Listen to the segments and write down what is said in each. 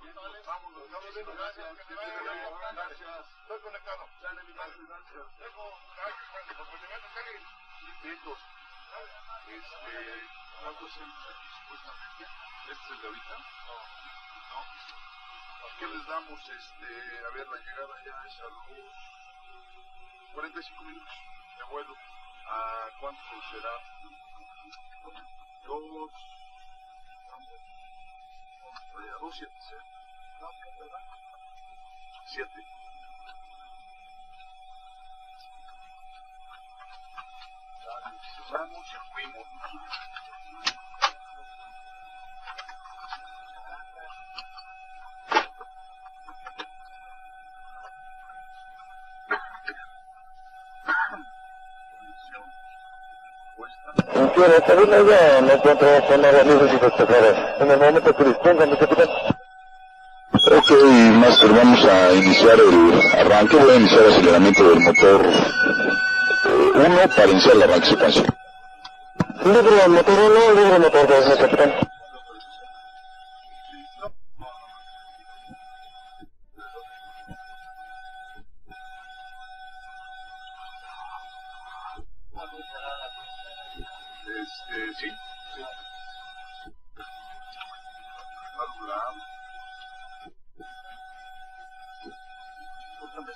Estoy conectado. Dejo, gracias, oportunidad, Vientos. Este, ¿cuántos hemos aquí supuestamente? ¿Este es el de ahorita? No. ¿Qué les damos? Este, a ver, la llegada ya es a los 45 minutos de vuelo. ¿A cuánto será? Dos. Vaya, dos siete, Siete. Vamos y Quiero esta ya no encuentro zona de luces y festejadores. En el momento que dispongan, mi capitán. Ok, Master, vamos a iniciar el arranque. Voy a iniciar el aceleramiento del motor 1 para iniciar el arranque secuencia. Libre motor 1, libre motor 2, capitán.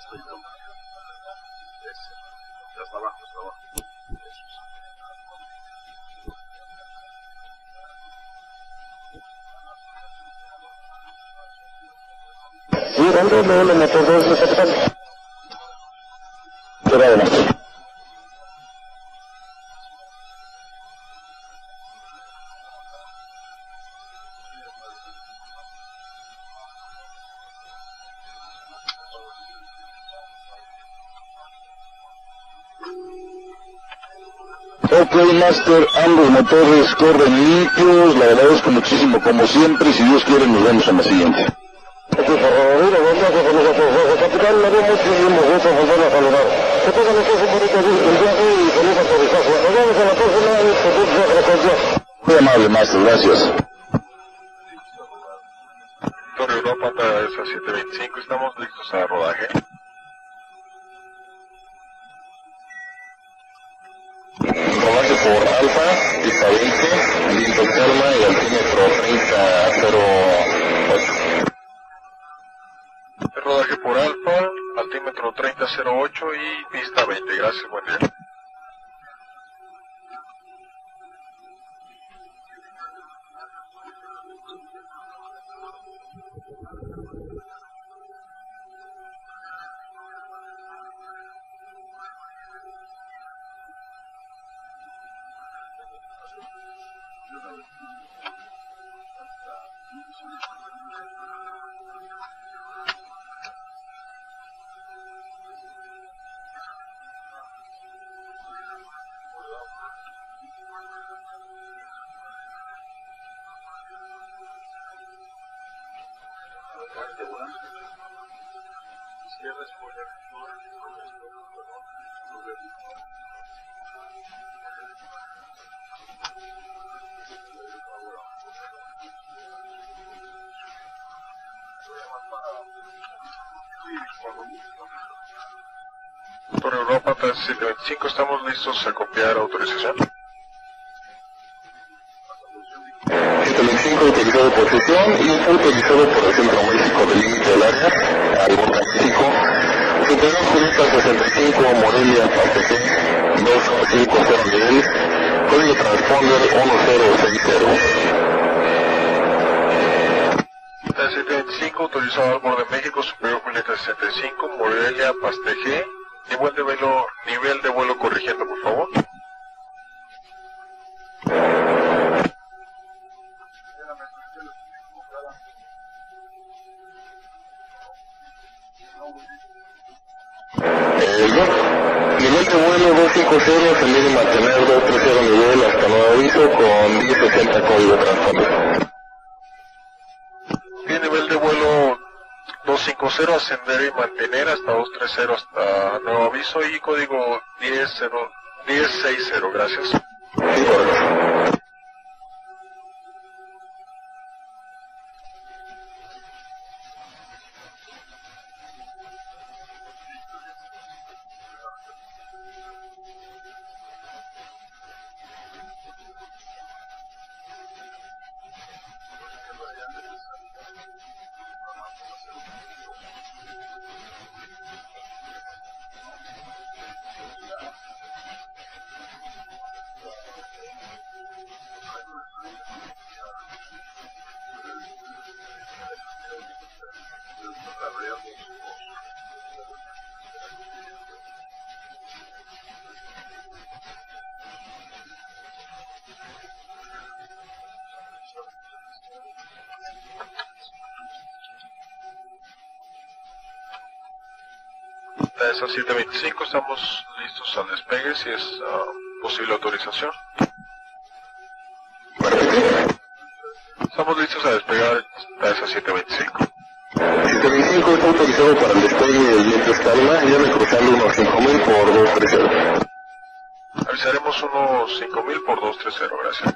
Estoy yo? Ya está abajo, está abajo. Eso Libre libre motor 2, capitán. Por adelante. Ok, Master, ambos motores corren limpios, la agradezco muchísimo como siempre y si Dios quiere nos vemos en la siguiente. Por. Que. Muy amable, Master, gracias. Torre Europa, esa 725, estamos listos a rodaje. Por Alfa, pista 20, viento calma y altímetro 3008. Rodaje por Alfa, altímetro 3008 y pista 20. Gracias, buen día. Torre Europa, 725, estamos listos a copiar autorización. 725 utilizado por sesión y fue utilizado por el Centro México del límite del área, al Bota Superior Jurista 65, Morelia, parte G, 250 nivel, código transponder 1060. 725, autorizado al borde México, Superior Julieta 65, Morelia, Pasteje, nivel de vuelo, nivel de vuelo corrigiendo, por favor. El nivel de vuelo 250 se debe mantener 230 nivel hasta nuevo aviso con 1060 código transponder. Bien, nivel de vuelo 250, ascender y mantener hasta 230 hasta nuevo aviso y código 1060, 1060, gracias. Sí, TESA 725, estamos listos al despegue si es ah, posible autorización. Estamos listos a despegar TESA 725. 725 está autorizado para el despegue del viento escala, llame cruzando unos 5000 por 230. Avisaremos unos 5000 por 230, gracias.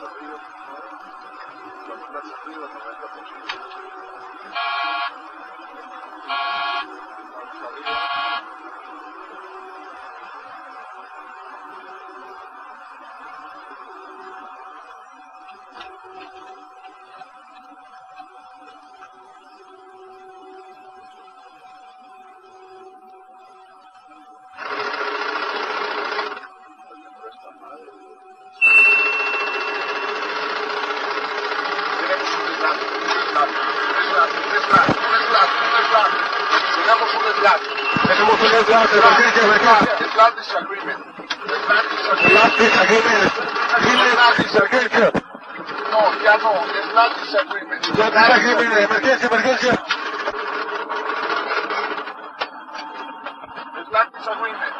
Arriba. Un deslace. Tenemos un deslace. not disagreement. It's not disagreement. No, ya no. It's not disagreement. It's not disagreement.